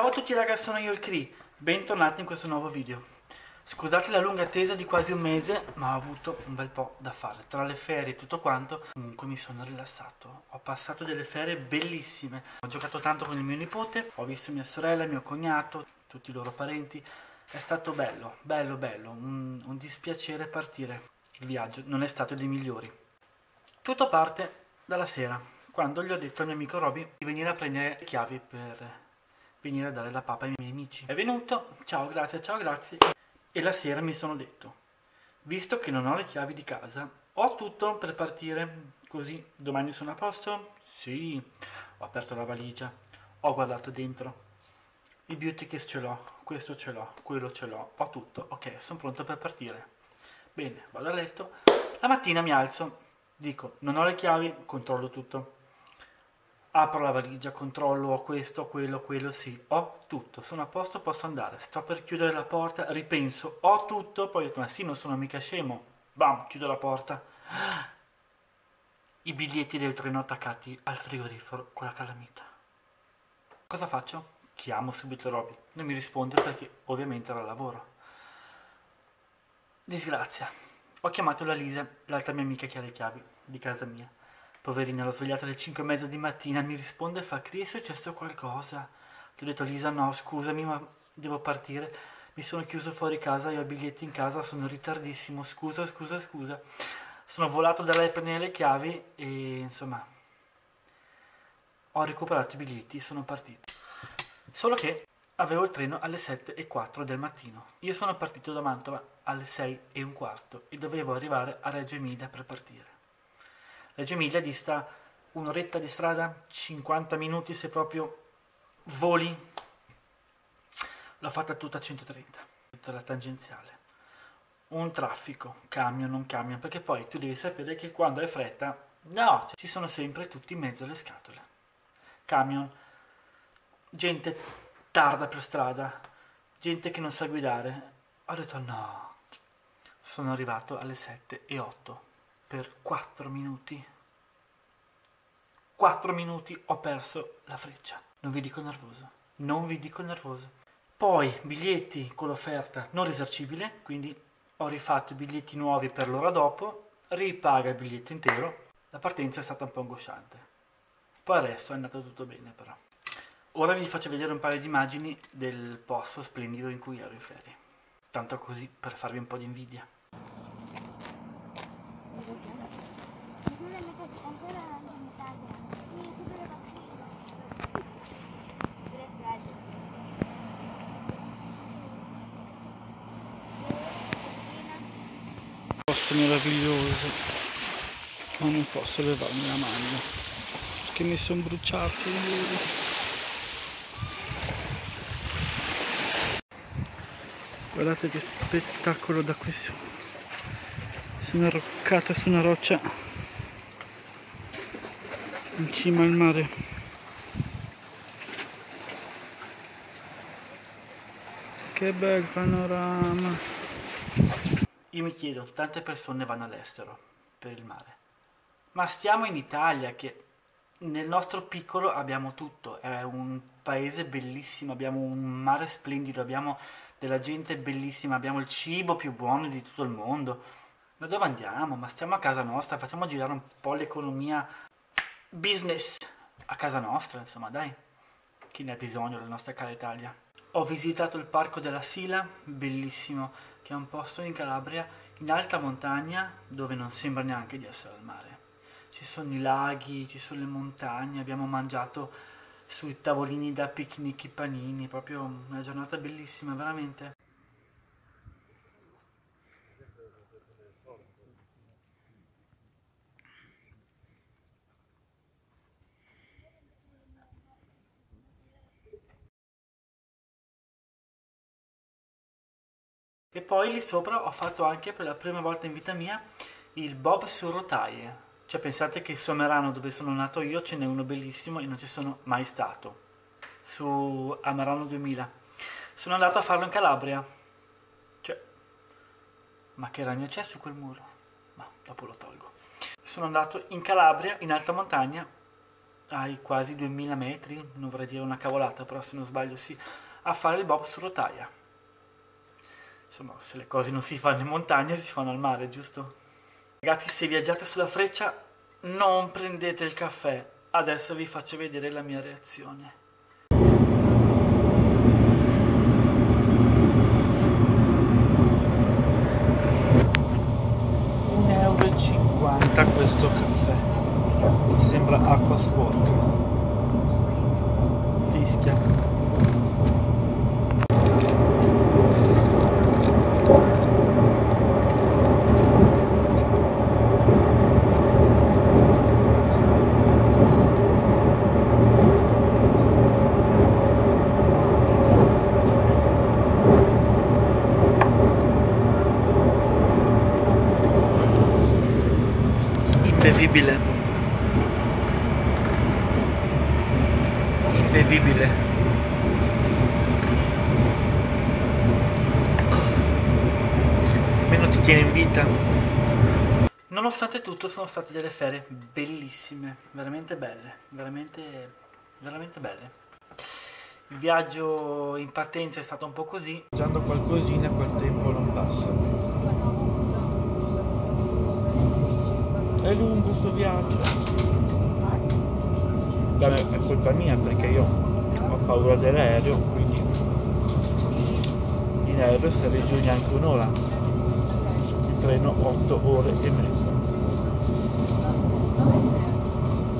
Ciao a tutti ragazzi, sono io il Cri, bentornati in questo nuovo video. Scusate la lunga attesa di quasi un mese, ma ho avuto un bel po' da fare. Tra le ferie e tutto quanto, comunque mi sono rilassato. Ho passato delle ferie bellissime. Ho giocato tanto con il mio nipote, ho visto mia sorella, mio cognato, tutti i loro parenti. È stato bello, bello, bello. Un, un dispiacere partire. Il viaggio non è stato dei migliori. Tutto parte dalla sera, quando gli ho detto al mio amico Roby di venire a prendere le chiavi per venire a dare la papa ai miei amici. È venuto, ciao, grazie, ciao, grazie. E la sera mi sono detto, visto che non ho le chiavi di casa, ho tutto per partire, così domani sono a posto? Sì, ho aperto la valigia, ho guardato dentro, il beauty case ce l'ho, questo ce l'ho, quello ce l'ho, ho tutto, ok, sono pronto per partire. Bene, vado a letto, la mattina mi alzo, dico, non ho le chiavi, controllo tutto apro la valigia, controllo, ho questo, quello, quello, sì, ho tutto, sono a posto, posso andare, sto per chiudere la porta, ripenso, ho tutto, poi detto, ma sì, non sono mica scemo, bam, chiudo la porta, i biglietti del treno attaccati al frigorifero con la calamita. Cosa faccio? Chiamo subito Roby, non mi risponde perché ovviamente era lavoro. Disgrazia, ho chiamato la Lisa, l'altra mia amica che ha le chiavi di casa mia Poverina, l'ho svegliata alle 5 e mezza di mattina, mi risponde e fa, Cri, è successo qualcosa? Ti ho detto, Lisa, no, scusami, ma devo partire. Mi sono chiuso fuori casa, io ho i biglietti in casa, sono ritardissimo, scusa, scusa, scusa. Sono volato da lei a prendere le chiavi e, insomma, ho recuperato i biglietti e sono partito. Solo che avevo il treno alle 7 e 4 del mattino. Io sono partito da Mantova alle 6 e un quarto e dovevo arrivare a Reggio Emilia per partire. Reggio Emilia dista un'oretta di strada, 50 minuti se proprio voli. L'ho fatta tutta a 130, tutta la tangenziale. Un traffico, camion, non camion, perché poi tu devi sapere che quando hai fretta, no, ci sono sempre tutti in mezzo alle scatole. Camion, gente tarda per strada, gente che non sa guidare. Ho detto no, sono arrivato alle 7 e 8 per 4 minuti. 4 minuti ho perso la freccia. Non vi dico nervoso. Non vi dico nervoso. Poi biglietti con l'offerta non risarcibile, quindi ho rifatto i biglietti nuovi per l'ora dopo, ripaga il biglietto intero. La partenza è stata un po' angosciante. Poi adesso è andato tutto bene però. Ora vi faccio vedere un paio di immagini del posto splendido in cui ero in ferie. Tanto così per farvi un po' di invidia. Posto meraviglioso, ma non posso levarmi la maglia perché mi sono bruciato. Guardate che spettacolo da qui su. Sono arroccata su una roccia in cima al mare. Che bel panorama. Io mi chiedo, tante persone vanno all'estero per il mare, ma stiamo in Italia che nel nostro piccolo abbiamo tutto, è un paese bellissimo, abbiamo un mare splendido, abbiamo della gente bellissima, abbiamo il cibo più buono di tutto il mondo. Ma dove andiamo? Ma stiamo a casa nostra, facciamo girare un po' l'economia business a casa nostra, insomma, dai. Chi ne ha bisogno della nostra cara Italia? Ho visitato il parco della Sila, bellissimo, che è un posto in Calabria, in alta montagna, dove non sembra neanche di essere al mare. Ci sono i laghi, ci sono le montagne, abbiamo mangiato sui tavolini da picnic i panini, proprio una giornata bellissima, veramente. E poi lì sopra ho fatto anche per la prima volta in vita mia il bob su rotaie. Cioè pensate che su Amerano dove sono nato io ce n'è uno bellissimo e non ci sono mai stato. Su Amerano 2000. Sono andato a farlo in Calabria. Cioè, ma che ragno c'è su quel muro? Ma dopo lo tolgo. Sono andato in Calabria, in alta montagna, ai quasi 2000 metri, non vorrei dire una cavolata, però se non sbaglio sì, a fare il bob su rotaia. Insomma, se le cose non si fanno in montagna, si fanno al mare, giusto? Ragazzi, se viaggiate sulla freccia, non prendete il caffè. Adesso vi faccio vedere la mia reazione. 1,50 euro questo caffè sembra acqua sporca fischia Meno ti tiene in vita. Nonostante tutto sono state delle ferie bellissime, veramente belle, veramente, veramente belle. Il viaggio in partenza è stato un po' così. Mangiando qualcosina quel tempo non passa. È lungo questo viaggio. È colpa mia perché io ho paura dell'aereo, quindi in aereo sarei giù neanche un'ora. Treno 8 ore e mezza.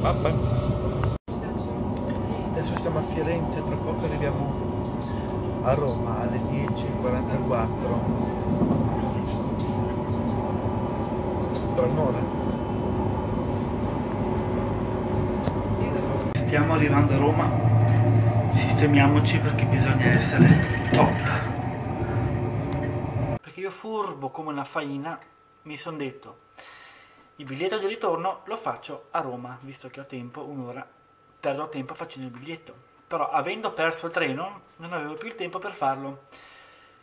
Vabbè. Adesso stiamo a Firenze, tra poco arriviamo a Roma alle 10.44. Tra un'ora. stiamo arrivando a Roma sistemiamoci perché bisogna essere io furbo come una faina mi sono detto il biglietto di ritorno lo faccio a Roma visto che ho tempo un'ora perdo tempo facendo il biglietto però avendo perso il treno non avevo più il tempo per farlo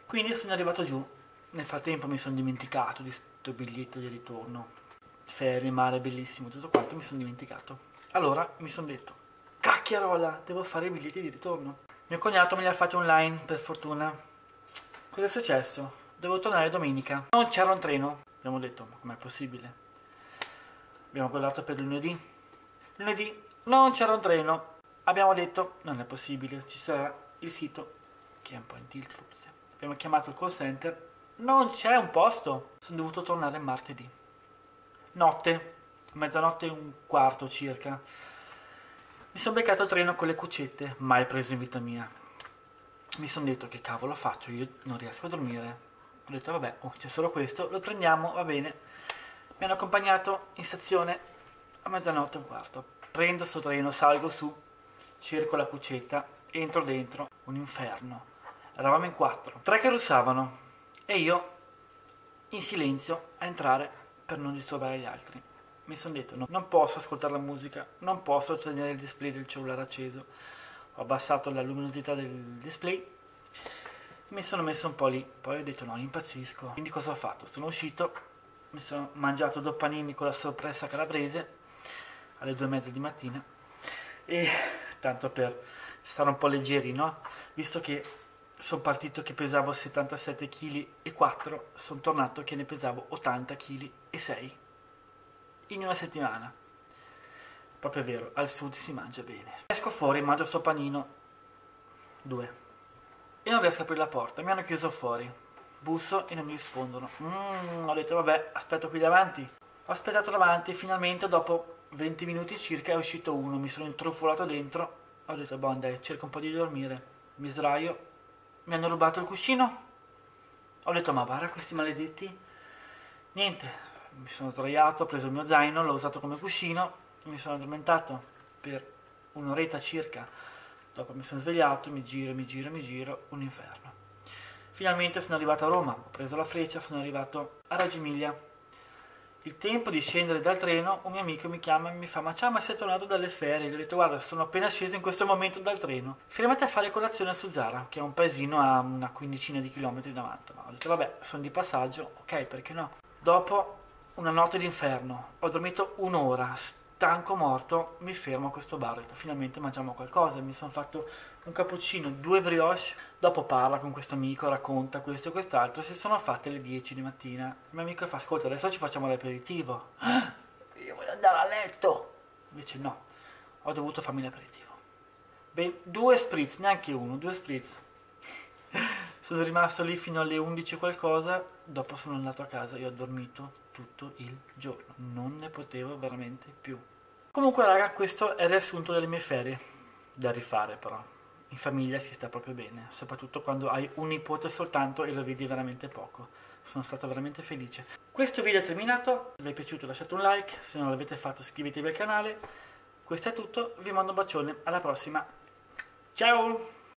quindi sono arrivato giù nel frattempo mi sono dimenticato di questo biglietto di ritorno ferie, mare, bellissimo, tutto quanto mi sono dimenticato allora mi sono detto Cacchiarola, devo fare i biglietti di ritorno. Mio cognato me li ha fatti online, per fortuna. Cosa è successo? Devo tornare domenica. Non c'era un treno. Abbiamo detto, ma com'è possibile? Abbiamo guardato per lunedì. Lunedì non c'era un treno. Abbiamo detto, non è possibile, ci sarà il sito, che è un po' in tilt forse. Abbiamo chiamato il call center. Non c'è un posto. Sono dovuto tornare martedì. Notte, mezzanotte e un quarto circa. Mi sono beccato il treno con le cucette, mai preso in vita mia. Mi sono detto che cavolo faccio, io non riesco a dormire. Ho detto vabbè, oh, c'è solo questo, lo prendiamo, va bene. Mi hanno accompagnato in stazione a mezzanotte e un quarto. Prendo sto treno, salgo su, cerco la cucetta, entro dentro, un inferno. Eravamo in quattro, tre che russavano e io in silenzio a entrare per non disturbare gli altri mi sono detto no, non posso ascoltare la musica, non posso tenere il display del cellulare acceso. Ho abbassato la luminosità del display, mi sono messo un po' lì, poi ho detto no, impazzisco. Quindi cosa ho fatto? Sono uscito, mi sono mangiato due panini con la sorpresa calabrese alle due e mezza di mattina e tanto per stare un po' leggeri, no? Visto che sono partito che pesavo 77 kg e 4, sono tornato che ne pesavo 80 kg e 6 in una settimana. Proprio vero, al sud si mangia bene. Esco fuori, mangio sto panino, due. E non riesco a aprire la porta, mi hanno chiuso fuori. Busso e non mi rispondono. Mm, ho detto vabbè, aspetto qui davanti. Ho aspettato davanti e finalmente dopo 20 minuti circa è uscito uno, mi sono intrufolato dentro. Ho detto boh dai, cerco un po' di dormire. Mi sdraio, mi hanno rubato il cuscino. Ho detto ma guarda questi maledetti. Niente, mi sono sdraiato, ho preso il mio zaino, l'ho usato come cuscino, mi sono addormentato per un'oretta circa, dopo mi sono svegliato, mi giro, mi giro, mi giro, un inferno. Finalmente sono arrivato a Roma, ho preso la freccia, sono arrivato a Reggio Emilia. Il tempo di scendere dal treno, un mio amico mi chiama e mi fa ma ciao ma sei tornato dalle ferie? Gli ho detto guarda sono appena sceso in questo momento dal treno. Fermati a fare colazione a Suzzara, che è un paesino a una quindicina di chilometri davanti. Ma ho detto vabbè sono di passaggio, ok perché no. Dopo una notte d'inferno. Ho dormito un'ora, stanco morto, mi fermo a questo bar, finalmente mangiamo qualcosa, mi sono fatto un cappuccino, due brioche, dopo parla con questo amico, racconta questo e quest'altro, si sono fatte le 10 di mattina, il mio amico fa, ascolta, adesso ci facciamo l'aperitivo, io voglio andare a letto, invece no, ho dovuto farmi l'aperitivo, ben, due spritz, neanche uno, due spritz, sono rimasto lì fino alle 11 qualcosa, dopo sono andato a casa e ho dormito tutto il giorno, non ne potevo veramente più. Comunque raga, questo è il riassunto delle mie ferie, da rifare però. In famiglia si sta proprio bene, soprattutto quando hai un nipote soltanto e lo vedi veramente poco. Sono stato veramente felice. Questo video è terminato, se vi è piaciuto lasciate un like, se non l'avete fatto iscrivetevi al canale. Questo è tutto, vi mando un bacione, alla prossima. Ciao!